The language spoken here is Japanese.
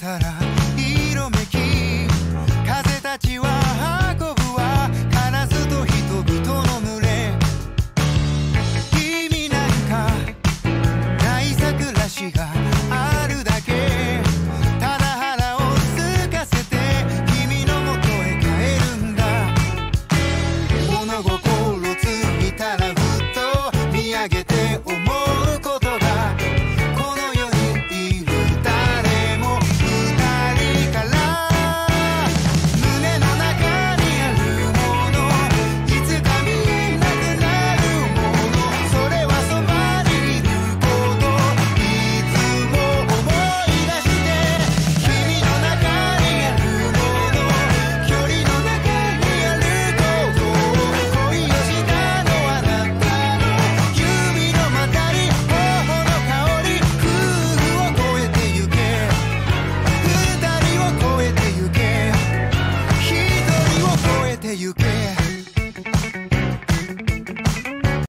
たら色めき風たちは運ぶわカラスと人々の群れ君なんか大いさくらしがあるだけただ腹をすかせて君のもとへ帰るんだ。物心ついたらふっと見上げて you care.